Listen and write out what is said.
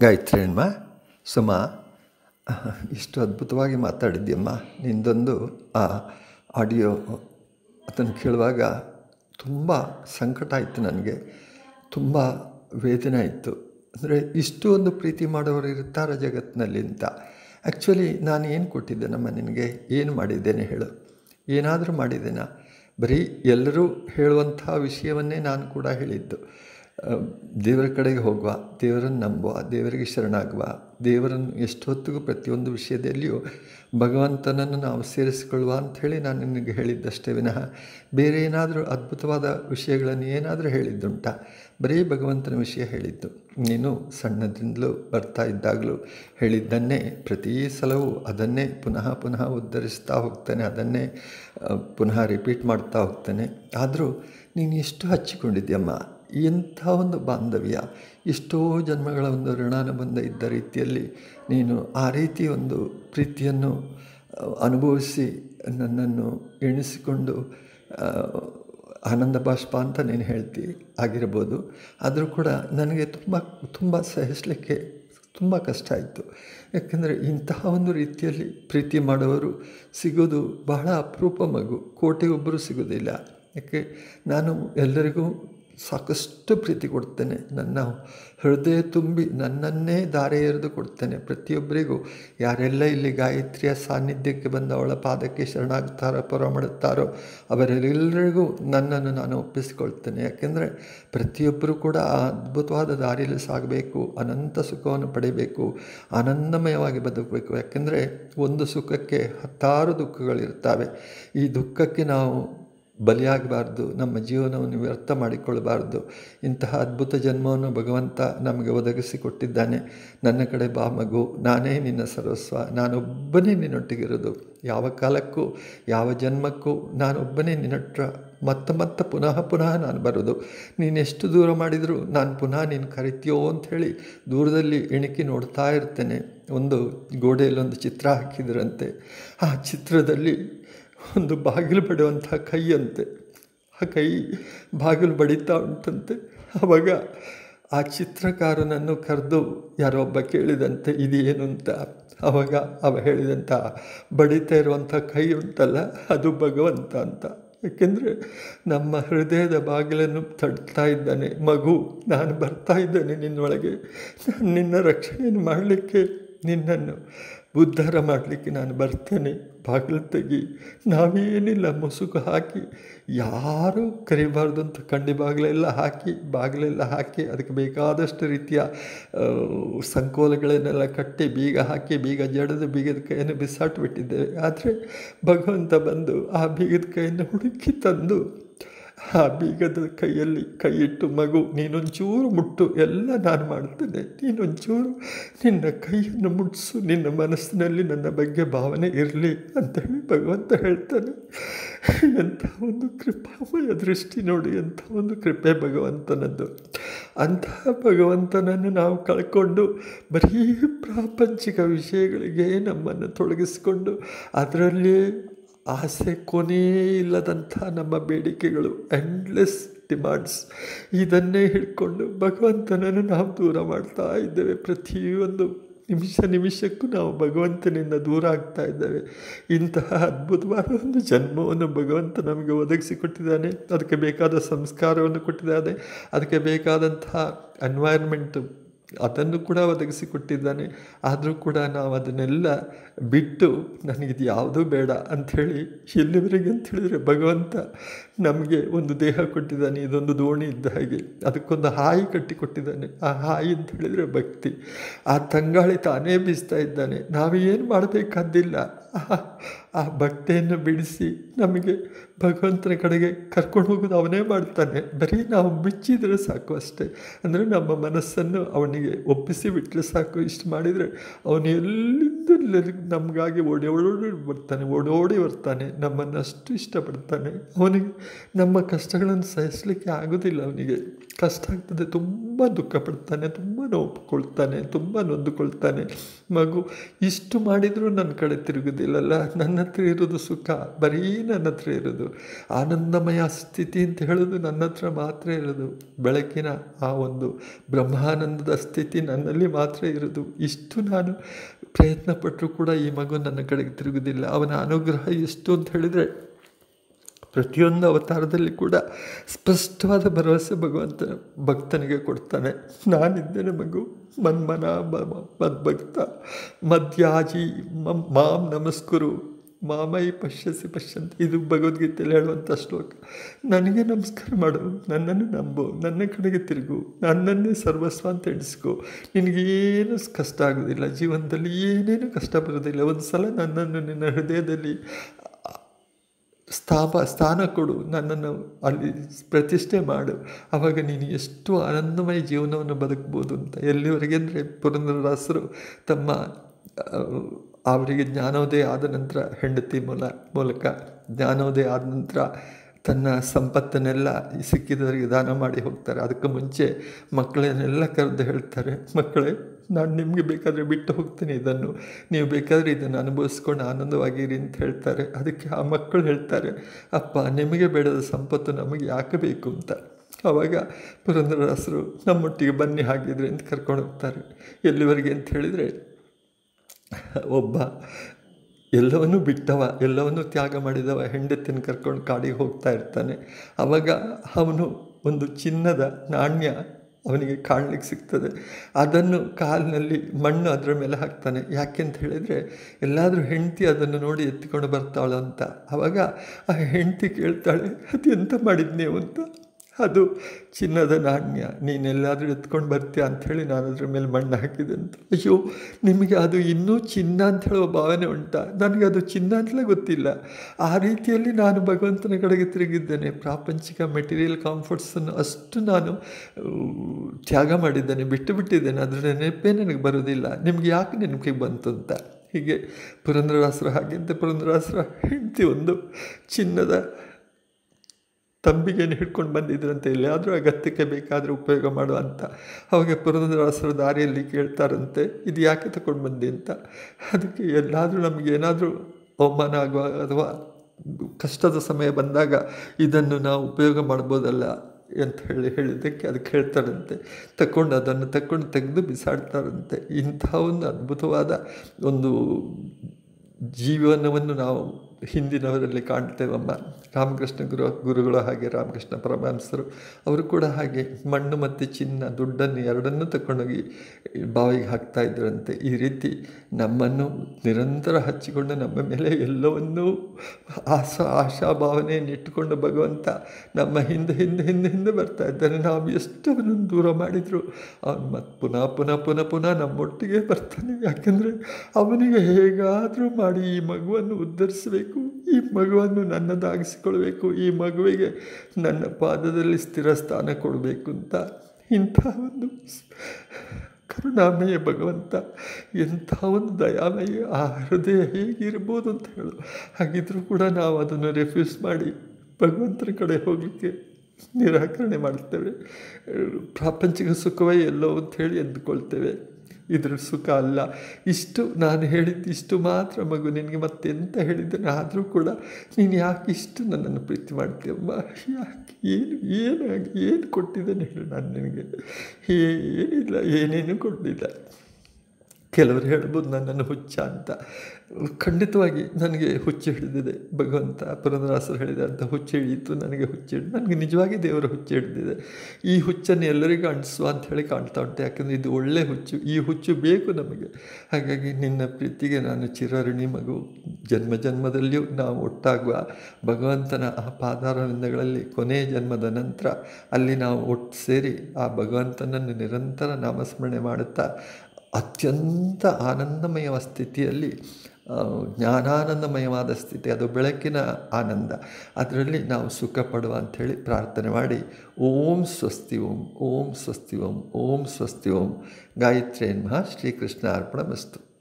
ಗಾಯತ್ರಿ ಅಣ್ಣ ಸುಮ, ಇಷ್ಟು ಅದ್ಭುತವಾಗಿ ಮಾತಾಡಿದ್ಯಮ್ಮ. ನಿಂದೊಂದು ಆ ಆಡಿಯೋ ಅದನ್ನು ಕೇಳುವಾಗ ತುಂಬ ಸಂಕಟ ಆಯಿತು ನನಗೆ. ತುಂಬ ವೇದನೆ ಆಯಿತು. ಅಂದರೆ ಇಷ್ಟು ಒಂದು ಪ್ರೀತಿ ಮಾಡೋರು ಇರ್ತಾರೆ ಜಗತ್ತಿನಲ್ಲಿ ಅಂತ. ಆ್ಯಕ್ಚುಲಿ ನಾನು ಏನು ಕೊಟ್ಟಿದ್ದೇನಮ್ಮ ನಿನಗೆ? ಏನು ಮಾಡಿದ್ದೇನೆ ಹೇಳು. ಏನಾದರೂ ಮಾಡಿದ್ದೇನಾ? ಬರೀ ಎಲ್ಲರೂ ಹೇಳುವಂಥ ವಿಷಯವನ್ನೇ ನಾನು ಕೂಡ ಹೇಳಿದ್ದು. ದೇವರ ಕಡೆಗೆ ಹೋಗುವ, ದೇವರನ್ನು ನಂಬುವ, ದೇವರಿಗೆ ಶರಣಾಗುವ, ದೇವರನ್ನು ಎಷ್ಟೊತ್ತಿಗೂ ಪ್ರತಿಯೊಂದು ವಿಷಯದಲ್ಲಿಯೂ ಭಗವಂತನನ್ನು ನಾವು ಸೇರಿಸಿಕೊಳ್ಳುವ ಅಂಥೇಳಿ ನಾನು ನಿನಗೆ ಹೇಳಿದ್ದಷ್ಟೇ ವಿನಃ ಬೇರೆ ಏನಾದರೂ ಅದ್ಭುತವಾದ ವಿಷಯಗಳನ್ನು ಏನಾದರೂ ಹೇಳಿದ್ದುಂಟ, ಬರೀ ಭಗವಂತನ ವಿಷಯ ಹೇಳಿದ್ದು. ನೀನು ಸಣ್ಣದಿಂದಲೂ ಬರ್ತಾ ಇದ್ದಾಗಲೂ ಹೇಳಿದ್ದನ್ನೇ ಪ್ರತಿ ಸಲವೂ ಅದನ್ನೇ ಪುನಃ ಪುನಃ ಉದ್ಧರಿಸ್ತಾ ಹೋಗ್ತಾನೆ, ಅದನ್ನೇ ಪುನಃ ರಿಪೀಟ್ ಮಾಡ್ತಾ ಹೋಗ್ತಾನೆ. ಆದರೂ ನೀನು ಎಷ್ಟು ಹಚ್ಚಿಕೊಂಡಿದ್ಯಮ್ಮ ಎಂಥ ಒಂದು ಬಾಂಧವ್ಯ, ಎಷ್ಟೋ ಜನ್ಮಗಳ ಒಂದು ಋಣಾನುಬಂಧ ಇದ್ದ ರೀತಿಯಲ್ಲಿ ನೀನು ಆ ರೀತಿ ಒಂದು ಪ್ರೀತಿಯನ್ನು ಅನುಭವಿಸಿ ನನ್ನನ್ನು ಎಣಿಸಿಕೊಂಡು ಆನಂದ ಬಾಷ್ಪ ಅಂತ ನೀನು ಹೇಳ್ತಿ, ಆಗಿರ್ಬೋದು. ಆದರೂ ಕೂಡ ನನಗೆ ತುಂಬ ತುಂಬ ಸಹಿಸಲಿಕ್ಕೆ ತುಂಬ ಕಷ್ಟ ಆಯಿತು. ಯಾಕೆಂದರೆ ಇಂತಹ ಒಂದು ರೀತಿಯಲ್ಲಿ ಪ್ರೀತಿ ಮಾಡುವವರು ಸಿಗೋದು ಬಹಳ ಅಪರೂಪ ಮಗು. ಕೋಟೆಗೊಬ್ಬರು ಸಿಗೋದಿಲ್ಲ. ಯಾಕೆ, ನಾನು ಎಲ್ಲರಿಗೂ ಸಾಕಷ್ಟು ಪ್ರೀತಿ ಕೊಡ್ತೇನೆ. ನನ್ನ ಹೃದಯ ತುಂಬಿ ನನ್ನನ್ನೇ ದಾರೆ ಎರೆದು ಕೊಡ್ತೇನೆ. ಪ್ರತಿಯೊಬ್ಬರಿಗೂ ಯಾರೆಲ್ಲ ಇಲ್ಲಿ ಗಾಯತ್ರಿಯ ಸಾನ್ನಿಧ್ಯಕ್ಕೆ ಬಂದು ಅವಳ ಪಾದಕ್ಕೆ ಶರಣಾಗ್ತಾರೋ ಪರ ಮಾಡುತ್ತಾರೋ ಅವರೆಲ್ಲರಿಗೂ ನನ್ನನ್ನು ನಾನು ಒಪ್ಪಿಸಿಕೊಳ್ತೇನೆ. ಯಾಕೆಂದರೆ ಪ್ರತಿಯೊಬ್ಬರೂ ಕೂಡ ಆ ಅದ್ಭುತವಾದ ದಾರಿಯಲ್ಲಿ ಸಾಗಬೇಕು, ಅನಂತ ಸುಖವನ್ನು ಪಡಿಬೇಕು, ಆನಂದಮಯವಾಗಿ ಬದುಕಬೇಕು. ಯಾಕೆಂದರೆ ಒಂದು ಸುಖಕ್ಕೆ ಹತ್ತಾರು ದುಃಖಗಳಿರ್ತವೆ ಈ ದುಃಖಕ್ಕೆ ನಾವು ಬಲಿಯಾಗಬಾರ್ದು, ನಮ್ಮ ಜೀವನವನ್ನು ವ್ಯರ್ಥ ಮಾಡಿಕೊಳ್ಳಬಾರ್ದು. ಇಂತಹ ಅದ್ಭುತ ಜನ್ಮವನ್ನು ಭಗವಂತ ನಮಗೆ ಒದಗಿಸಿಕೊಟ್ಟಿದ್ದಾನೆ. ನನ್ನ ಕಡೆ ಬಾ ಮಗು, ನಾನೇ ನಿನ್ನ ಸರ್ವಸ್ವ, ನಾನೊಬ್ಬನೇ ನಿನ್ನೊಟ್ಟಿಗಿರೋದು. ಯಾವ ಕಾಲಕ್ಕೂ, ಯಾವ ಜನ್ಮಕ್ಕೂ ನಾನೊಬ್ಬನೇ ನಿನ್ನೊಟ್ಟ ಮತ್ತೆ ಮತ್ತೆ ಪುನಃ ಪುನಃ ನಾನು ಬರೋದು. ನೀನೆಷ್ಟು ದೂರ ಮಾಡಿದರೂ ನಾನು ಪುನಃ ನೀನು ಕರಿತೀಯೋ ಅಂಥೇಳಿ ದೂರದಲ್ಲಿ ಇಣುಕಿ ನೋಡ್ತಾ ಇರ್ತೇನೆ. ಒಂದು ಗೋಡೆಯಲ್ಲೊಂದು ಚಿತ್ರ ಹಾಕಿದ್ರಂತೆ. ಆ ಚಿತ್ರದಲ್ಲಿ ಒಂದು ಬಾಗಿಲು ಬಡಿಯುವಂಥ ಕೈಯಂತೆ. ಆ ಕೈ ಬಾಗಿಲು ಬಡಿತಾ ಉಂಟಂತೆ. ಆವಾಗ ಆ ಚಿತ್ರಕಾರನನ್ನು ಕರೆದು ಯಾರೋ ಒಬ್ಬ ಕೇಳಿದಂತೆ, ಇದೇನು ಅಂತ? ಆವಾಗ ಅವ ಹೇಳಿದಂಥ ಬಡಿತಾ ಇರುವಂಥ ಕೈ ಉಂಟಲ್ಲ, ಅದು ಭಗವಂತ ಅಂತ. ಯಾಕೆಂದರೆ ನಮ್ಮ ಹೃದಯದ ಬಾಗಿಲನ್ನು ತಡ್ತಾ ಇದ್ದಾನೆ. ಮಗು, ನಾನು ಬರ್ತಾ ಇದ್ದೇನೆ ನಿನ್ನೊಳಗೆ. ನಾನು ನಿನ್ನ ರಕ್ಷಣೆಯನ್ನು ಮಾಡಲಿಕ್ಕೆ ನಿನ್ನನ್ನು ಉದ್ಧಾರ ಮಾಡಲಿಕ್ಕೆ ನಾನು ಬರ್ತೇನೆ. ಬಾಗಿಲು ತೆಗಿ ನಾವೇನಿಲ್ಲ, ಮುಸುಕು ಹಾಕಿ, ಯಾರೂ ಕರಿಬಾರ್ದು ಅಂತ ಕಂಡಿ ಬಾಗಿಲೆಲ್ಲ ಹಾಕಿ ಬಾಗಿಲೆಲ್ಲ ಹಾಕಿ, ಅದಕ್ಕೆ ಬೇಕಾದಷ್ಟು ರೀತಿಯ ಸಂಕೋಲಗಳನ್ನೆಲ್ಲ ಕಟ್ಟಿ, ಬೀಗ ಹಾಕಿ, ಬೀಗ ಜಡದು, ಬೀಗದ ಕೈಯನ್ನು ಬಿಸಾಟ್ಬಿಟ್ಟಿದ್ದೇವೆ ಆದರೆ ಭಗವಂತ ಬಂದು ಆ ಬೀಗದ ಕೈಯನ್ನು ಹುಡುಕಿ ತಂದು ಆ ಬೀಗದ ಕೈಯಲ್ಲಿ ಕೈ ಇಟ್ಟು ಮಗು, ನೀನೊಂಚೂರು ಮುಟ್ಟು, ಎಲ್ಲ ನಾನು ಮಾಡ್ತೇನೆ. ನೀನೊಂಚೂರು ನಿನ್ನ ಕೈಯನ್ನು ಮುಟ್ಟಿಸು ನಿನ್ನ ಮನಸ್ಸಿನಲ್ಲಿ ನನ್ನ ಬಗ್ಗೆ ಭಾವನೆ ಇರಲಿ ಅಂತ ಹೇಳಿ ಭಗವಂತ ಹೇಳ್ತಾನೆ. ಎಂಥ ಒಂದು ಕೃಪಾಮಯ ದೃಷ್ಟಿ ನೋಡಿ, ಎಂಥ ಒಂದು ಕೃಪೆ ಭಗವಂತನದ್ದು. ಅಂತಹ ಭಗವಂತನನ್ನು ನಾವು ಕಳ್ಕೊಂಡು ಬರೀ ಪ್ರಾಪಂಚಿಕ ವಿಷಯಗಳಿಗೆ ನಮ್ಮನ್ನು ತೊಡಗಿಸಿಕೊಂಡು, ಅದರಲ್ಲೇ ಆಸೆ ಕೊನೇ ಇಲ್ಲದಂಥ ನಮ್ಮ ಬೇಡಿಕೆಗಳು ಎಂಡ್ಲೆಸ್ ಡಿಮಾಂಡ್ಸ್ ಇದನ್ನೇ ಹಿಡ್ಕೊಂಡು ಭಗವಂತನನ್ನು ನಾವು ದೂರ ಮಾಡ್ತಾ ಇದ್ದೇವೆ. ಪ್ರತಿಯೊಂದು ನಿಮಿಷ ನಿಮಿಷಕ್ಕೂ ನಾವು ಭಗವಂತನಿಂದ ದೂರ ಆಗ್ತಾ ಇದ್ದೇವೆ. ಇಂತಹ ಅದ್ಭುತವಾದ ಒಂದು ಜನ್ಮವನ್ನು ಭಗವಂತ ನಮಗೆ ಒದಗಿಸಿಕೊಟ್ಟಿದ್ದಾನೆ ಅದಕ್ಕೆ ಬೇಕಾದ ಸಂಸ್ಕಾರವನ್ನು ಕೊಟ್ಟಿದ್ದಾನೆ. ಅದಕ್ಕೆ ಬೇಕಾದಂತಹ ಎನ್ವೈರ್ಮೆಂಟು ಅದನ್ನು ಕೂಡ ಒದಗಿಸಿಕೊಟ್ಟಿದ್ದಾನೆ. ಆದರೂ ಕೂಡ ನಾವು ಅದನ್ನೆಲ್ಲ ಬಿಟ್ಟು ನನಗಿದು ಯಾವುದೂ ಬೇಡ ಅಂಥೇಳಿ ಎಲ್ಲಿವರೆಗೆ ಅಂತ ಹೇಳಿದರೆ ಭಗವಂತ ನಮಗೆ ಒಂದು ದೇಹ ಕೊಟ್ಟಿದ್ದಾನೆ, ಇದೊಂದು ದೋಣಿ ಇದ್ದ ಹಾಗೆ. ಅದಕ್ಕೊಂದು ಹಾಯಿ ಕಟ್ಟಿಕೊಟ್ಟಿದ್ದಾನೆ. ಆ ಹಾಯಿ ಅಂತ ಹೇಳಿದರೆ ಭಕ್ತಿ. ಆ ತಂಗಾಳಿ ತಾನೇ ಬೀಸ್ತಾ ಇದ್ದಾನೆ. ನಾವೇನು ಮಾಡಬೇಕಾದ್ದಿಲ್ಲ. ಆ ಬಟ್ಟೆಯನ್ನು ಬಿಡಿಸಿ ನಮಗೆ ಭಗವಂತನ ಕಡೆಗೆ ಕರ್ಕೊಂಡು ಹೋಗೋದು ಅವನೇ ಮಾಡ್ತಾನೆ. ಬರೀ ನಾವು ಮಿಚ್ಚಿದರೆ ಸಾಕು ಅಷ್ಟೇ. ಅಂದರೆ ನಮ್ಮ ಮನಸ್ಸನ್ನು ಅವನಿಗೆ ಒಪ್ಪಿಸಿ ಬಿಟ್ಟರೆ ಸಾಕು. ಇಷ್ಟು ಮಾಡಿದರೆ ಅವನು ಎಲ್ಲಿಂದ ನಮಗಾಗಿ ಓಡಿ ಓಡೋಡಿ ಬರ್ತಾನೆ ಓಡೋಡಿ ಬರ್ತಾನೆ, ನಮ್ಮನ್ನು ಅಷ್ಟು ಇಷ್ಟಪಡ್ತಾನೆ. ಅವನಿಗೆ ನಮ್ಮ ಕಷ್ಟಗಳನ್ನು ಸಹಿಸಲಿಕ್ಕೆ ಆಗೋದಿಲ್ಲ ಅವನಿಗೆ. ಕಷ್ಟ ಆಗ್ತದೆ ತುಂಬ ದುಃಖ ಪಡ್ತಾನೆ ತುಂಬ ನೋವುಕೊಳ್ತಾನೆ ತುಂಬ ನೊಂದುಕೊಳ್ತಾನೆ ಮಗು, ಇಷ್ಟು ಮಾಡಿದರೂ ನನ್ನ ಕಡೆ ತಿರುಗುದಿಲ್ಲಲ್ಲ. ನನ್ನ ಹತ್ರ ಇರೋದು ಸುಖ. ಬರೀ ನನ್ನ ಹತ್ರ ಇರೋದು. ಆನಂದಮಯ ಸ್ಥಿತಿ ಅಂತ ಹೇಳೋದು ನನ್ನ ಹತ್ರ ಮಾತ್ರ ಇರೋದು. ಬೆಳಕಿನ ಆ ಒಂದು ಬ್ರಹ್ಮಾನಂದದ ಸ್ಥಿತಿ ನನ್ನಲ್ಲಿ ಮಾತ್ರ ಇರೋದು. ಇಷ್ಟು ನಾನು ಪ್ರಯತ್ನ ಪಟ್ಟರೂ ಕೂಡ ಈ ಮಗು ನನ್ನ ಕಡೆಗೆ ತಿರುಗುದಿಲ್ಲ. ಅವನ ಅನುಗ್ರಹ ಎಷ್ಟು ಅಂತ ಹೇಳಿದರೆ ಪ್ರತಿಯೊಂದು ಅವತಾರದಲ್ಲಿ ಕೂಡ ಸ್ಪಷ್ಟವಾದ ಭರವಸೆ ಭಗವಂತ ಭಕ್ತನಿಗೆ ಕೊಡ್ತಾನೆ. ನಾನಿದ್ದೇನೆ ಮಗು, ಮನ್ಮನ ಮದ್ಭಕ್ತ, ಮದ್ಯಾಜಿ, ಮಾಂ ನಮಸ್ಕುರು, ಮಾಮೈ ಪಶ್ಯಸಿ ಪಶ್ಯಂತ. ಇದು ಭಗವದ್ಗೀತೆಯಲ್ಲಿ ಹೇಳುವಂಥ ಶ್ಲೋಕ. ನನಗೆ ನಮಸ್ಕಾರ ಮಾಡು, ನನ್ನನ್ನು ನಂಬು, ನನ್ನ ಕಡೆಗೆ ತಿರುಗು, ನನ್ನನ್ನೇ ಸರ್ವಸ್ವ ಅಂತ ಎಣಿಸ್ಕೊ. ನಿನಗೇನು ಕಷ್ಟ ಆಗೋದಿಲ್ಲ, ಜೀವನದಲ್ಲಿ ಏನೇನು ಕಷ್ಟ ಬರೋದಿಲ್ಲ ಒಂದು ಸಲ ನನ್ನನ್ನು ನಿನ್ನ ಹೃದಯದಲ್ಲಿ ಸ್ಥಾಪ, ಸ್ಥಾನ ಕೊಡು, ನನ್ನನ್ನು ಅಲ್ಲಿ ಪ್ರತಿಷ್ಠೆ ಮಾಡು. ಆವಾಗ ನೀನು ಎಷ್ಟು ಆನಂದಮಯ ಜೀವನವನ್ನು ಬದುಕ್ಬೋದು ಅಂತ. ಎಲ್ಲಿವರೆಗೆ ಅಂದರೆ ಪುರಂದರದಾಸರು ತಮ್ಮ ಅವರಿಗೆ ಜ್ಞಾನೋದಯ ಆದ ನಂತರ ಹೆಂಡತಿ ಮೂಲ, ಮೂಲಕ ಜ್ಞಾನೋದಯ ಆದ ನಂತರ ತನ್ನ ಸಂಪತ್ತನ್ನೆಲ್ಲ ಸಿಕ್ಕಿದವರಿಗೆ ದಾನ ಮಾಡಿ ಹೋಗ್ತಾರೆ. ಅದಕ್ಕೆ ಮುಂಚೆ ಮಕ್ಕಳನ್ನೆಲ್ಲ ಕರೆದು ಹೇಳ್ತಾರೆ. ಮಕ್ಕಳೇ ನಾನು ನಿಮಗೆ ಬೇಕಾದರೆ ಬಿಟ್ಟು ಹೋಗ್ತೀನಿ ಇದನ್ನು. ನೀವು ಬೇಕಾದರೆ ಇದನ್ನು ಅನುಭವಿಸ್ಕೊಂಡು ಆನಂದವಾಗಿರಿ ಅಂತ ಹೇಳ್ತಾರೆ. ಅದಕ್ಕೆ ಆ ಮಕ್ಕಳು ಹೇಳ್ತಾರೆ, ಅಪ್ಪ, ನಿಮಗೆ ಬೇಡದ ಸಂಪತ್ತು ನಮಗೆ ಯಾಕೆ ಬೇಕು ಅಂತ? ಆವಾಗ ಪುರಂದರದಾಸರು, ನಮ್ಮೊಟ್ಟಿಗೆ ಬನ್ನಿ ಹಾಗಿದ್ರೆ ಅಂತ ಕರ್ಕೊಂಡು ಹೋಗ್ತಾರೆ. ಎಲ್ಲಿವರೆಗೆ ಅಂತ ಹೇಳಿದರೆ, ಒಬ್ಬ ಎಲ್ಲವನ್ನೂ ಬಿಟ್ಟವ, ಎಲ್ಲವನ್ನೂ ತ್ಯಾಗ ಮಾಡಿದವ ಹೆಂಡತಿನ ಕರ್ಕೊಂಡು ಕಾಡಿಗೆ ಹೋಗ್ತಾ ಇರ್ತಾನೆ. ಆವಾಗ ಅವನು ಒಂದು ಚಿನ್ನದ ನಾಣ್ಯ ಅವನಿಗೆ ಕಾಣಲಿಕ್ಕೆ ಸಿಗ್ತದೆ. ಅದನ್ನು ಕಾಲಿನಲ್ಲಿ ಮಣ್ಣು ಅದರ ಮೇಲೆ ಹಾಕ್ತಾನೆ. ಯಾಕೆ ಅಂತ ಹೇಳಿದರೆ, ಎಲ್ಲಾದರೂ ಹೆಂಡತಿ ಅದನ್ನು ನೋಡಿ ಎತ್ತಿಕೊಂಡು ಬರ್ತಾಳು ಅಂತ ಆವಾಗ ಆ ಹೆಂಡತಿ ಕೇಳ್ತಾಳೆ, ಅದು ಎಂತ ಮಾಡಿದ್ನೇವು? ಅಂತ. ಅದು ಚಿನ್ನದ ನಾಣ್ಯ. ನೀನೆಲ್ಲಾದರೂ ಎತ್ಕೊಂಡು ಬರ್ತೀಯ ಅಂಥೇಳಿ ನಾನು ಅದ್ರ ಮೇಲೆ ಮಣ್ಣು ಹಾಕಿದೆ ಅಂತ. ಅಯ್ಯೋ, ನಿಮಗೆ ಅದು ಇನ್ನೂ ಚಿನ್ನ ಅಂತ ಹೇಳುವ ಭಾವನೆ ಉಂಟಾ? ನನಗೆ ಅದು ಚಿನ್ನ ಅಂತಲೇ ಗೊತ್ತಿಲ್ಲ. ಆ ರೀತಿಯಲ್ಲಿ ನಾನು ಭಗವಂತನ ಕಡೆಗೆ ತಿರುಗಿದ್ದೇನೆ. ಪ್ರಾಪಂಚಿಕ ಮೆಟೀರಿಯಲ್ ಕಾಂಫರ್ಟ್ಸನ್ನು ಅಷ್ಟು ನಾನು ತ್ಯಾಗ ಮಾಡಿದ್ದೇನೆ, ಬಿಟ್ಟು ಬಿಟ್ಟಿದ್ದೇನೆ. ಅದರ ನೆನಪೇ ನನಗೆ ಬರೋದಿಲ್ಲ. ನಿಮ್ಗೆ ಯಾಕೆ ನೆನಪಿಗೆ ಬಂತು ಅಂತ ಹೀಗೆ ಪುರಂದ್ರದಾಸರು ಹಾಗೆಂತ ಪುರಂದ್ರದಾಸರ ಹೆಂಡತಿ ಒಂದು ಚಿನ್ನದ ತಂಬಿಗೆಯನ್ನು ಹಿಡ್ಕೊಂಡು ಬಂದಿದ್ರಂತೆ ಎಲ್ಲಿಯಾದರೂ ಅಗತ್ಯಕ್ಕೆ ಬೇಕಾದರೂ ಉಪಯೋಗ ಮಾಡುವಂತ ಅವಾಗ ಪುರಂದರಾಸರ ದಾರಿಯಲ್ಲಿ ಕೇಳ್ತಾರಂತೆ, ಇದು ಯಾಕೆ ತಗೊಂಡು ಬಂದಿ? ಅಂತ. ಅದಕ್ಕೆ ಎಲ್ಲಾದರೂ ನಮಗೆ ಏನಾದರೂ ಅವಮಾನ ಆಗುವ ಅಥವಾ ಕಷ್ಟದ ಸಮಯ ಬಂದಾಗ ಇದನ್ನು ನಾವು ಉಪಯೋಗ ಮಾಡ್ಬೋದಲ್ಲ ಅಂತ ಹೇಳಿ ಹೇಳಿದ್ದಕ್ಕೆ ಅದಕ್ಕೆ ಹೇಳ್ತಾರಂತೆ ತಗೊಂಡು ಅದನ್ನು ತಗೊಂಡು ತೆಗೆದು ಬಿಸಾಡ್ತಾರಂತೆ. ಇಂಥ ಒಂದು ಅದ್ಭುತವಾದ ಒಂದು ಜೀವನವನ್ನು ನಾವು ಹಿಂದಿನವರಲ್ಲಿ ಕಾಣ್ತೇವಮ್ಮ ರಾಮಕೃಷ್ಣ ಗುರು, ಗುರುಗಳು ಹಾಗೆ ರಾಮಕೃಷ್ಣ ಪರಮಹಂಸರು. ಅವರು ಕೂಡ ಹಾಗೆ ಮಣ್ಣು ಮತ್ತು ಚಿನ್ನ, ದುಡ್ಡನ್ನು ಎರಡನ್ನೂ ತಗೊಂಡೋಗಿ ಬಾವಿಗೆ ಹಾಕ್ತಾ ಇದ್ರಂತೆ. ಈ ರೀತಿ ನಮ್ಮನ್ನು ನಿರಂತರ ಹಚ್ಚಿಕೊಂಡು ನಮ್ಮ ಮೇಲೆ ಎಲ್ಲವನ್ನೂ ಆಸ, ಆಶಾಭಾವನೆಯನ್ನು ಇಟ್ಟುಕೊಂಡು ಭಗವಂತ ನಮ್ಮ ಹಿಂದೆ ಹಿಂದೆ ಹಿಂದೆ ಹಿಂದೆ ಬರ್ತಾ ಇದ್ದಾನೆ ನಾವು ಎಷ್ಟು ದೂರ ಮಾಡಿದರು. ಅವನು ಮತ್ತು ಪುನಃ ಪುನಃ ಪುನಃ ಪುನಃ ನಮ್ಮೊಟ್ಟಿಗೆ ಬರ್ತಾನೆ. ಯಾಕೆಂದರೆ ಅವನಿಗೆ ಹೇಗಾದರೂ ಮಾಡಿ ಈ ಮಗುವನ್ನು ಉದ್ಧರಿಸಬೇಕು. ಈ ಮಗುವನ್ನು ನನ್ನದಾಗಿಸಿಕೊಳ್ಬೇಕು, ಈ ಮಗುವಿಗೆ ನನ್ನ ಪಾದದಲ್ಲಿ ಸ್ಥಿರ ಸ್ಥಾನ ಕೊಡಬೇಕು ಅಂತ. ಇಂಥ ಒಂದು ಕರುಣಾಮಯ ಭಗವಂತ, ಎಂಥ ಒಂದು ದಯಾಮಯ, ಆ ಹೃದಯ ಹೇಗಿರ್ಬೋದು ಅಂತ ಹೇಳು. ಹಾಗಿದ್ರೂ ಕೂಡ ನಾವು ಅದನ್ನು ರೆಫ್ಯೂಸ್ ಮಾಡಿ ಭಗವಂತನ ಕಡೆ ಹೋಗಲಿಕ್ಕೆ ನಿರಾಕರಣೆ ಮಾಡ್ತೇವೆ. ಪ್ರಾಪಂಚಿಕ ಸುಖವೇ ಎಲ್ಲೋ ಅಂತ ಹೇಳಿ ಎಂದುಕೊಳ್ತೇವೆ. ಇದ್ರ ಸುಖ ಅಲ್ಲ. ಇಷ್ಟು ನಾನು ಹೇಳಿದ್ದು ಇಷ್ಟು ಮಾತ್ರ ಮಗು, ನಿನಗೆ ಮತ್ತೆಂತ ಹೇಳಿದ್ದೇನೆ ಆದರೂ ಕೂಡ ನೀನು ಯಾಕೆ ಇಷ್ಟು ನನ್ನನ್ನು ಪ್ರೀತಿ ಮಾಡ್ತೀಯಮ್ಮ ಯಾಕೆ? ಏನು ಏನು ಏನು ಕೊಟ್ಟಿದ್ದೇನೆ ಹೇಳು ನಾನು ನಿನಗೆ? ಏನಿಲ್ಲ, ಏನೇನು ಕೊಡಲಿಲ್ಲ. ಕೆಲವರು ಹೇಳ್ಬೋದು ನನ್ನನ್ನು ಹುಚ್ಚ ಅಂತ. ಖಂಡಿತವಾಗಿ ನನಗೆ ಹುಚ್ಚು ಹಿಡಿದಿದೆ. ಭಗವಂತ ಪುರಂದರಾಸರು ಹೇಳಿದಂಥ ಹುಚ್ಚು ಹಿಡಿಯಿತು, ನನಗೆ ಹುಚ್ಚು ಹಿಡಿದು, ನನಗೆ ನಿಜವಾಗಿ ದೇವರ ಹುಚ್ಚು ಹಿಡಿದಿದೆ. ಈ ಹುಚ್ಚನ್ನು ಎಲ್ಲರಿಗೂ ಅಂಟಿಸುವ ಅಂತ ಹೇಳಿ ಕಾಣ್ತಾ ಉಂಟು. ಯಾಕಂದರೆ ಇದು ಒಳ್ಳೆ ಹುಚ್ಚು, ಈ ಹುಚ್ಚು ಬೇಕು ನಮಗೆ. ಹಾಗಾಗಿ ನಿನ್ನ ಪ್ರೀತಿಗೆ ನಾನು ಚಿರಋಣಿ ಮಗು. ಜನ್ಮ ಜನ್ಮದಲ್ಲಿಯೂ ನಾವು ಒಟ್ಟಾಗುವ ಭಗವಂತನ ಆ ಪಾದಾರವಿಂದಗಳಲ್ಲಿ ಕೊನೆಯ ಜನ್ಮದ ನಂತರ ಅಲ್ಲಿ ನಾವು ಒಟ್ಟು ಸೇರಿ ಆ ಭಗವಂತನನ್ನು ನಿರಂತರ ನಾಮಸ್ಮರಣೆ ಮಾಡುತ್ತಾ ಅತ್ಯಂತ ಆನಂದಮಯ ಸ್ಥಿತಿಯಲ್ಲಿ ಜ್ಞಾನಾನಂದಮಯವಾದ ಸ್ಥಿತಿ, ಅದು ಬೆಳಕಿನ ಆನಂದ. ಅದರಲ್ಲಿ ನಾವು ಸುಖ ಪಡುವ ಅಂಥೇಳಿ ಪ್ರಾರ್ಥನೆ ಮಾಡಿ, ಓಂ ಸ್ವಸ್ತಿ ಓಂ ಓಂ ಸ್ವಸ್ತಿ ಓಂ ಓಂ ಸ್ವಸ್ತಿ ಓಂ. ಗಾಯತ್ರಿ ಮಹಾ ಶ್ರೀಕೃಷ್ಣ ಅರ್ಪಣ ಮಸ್ತು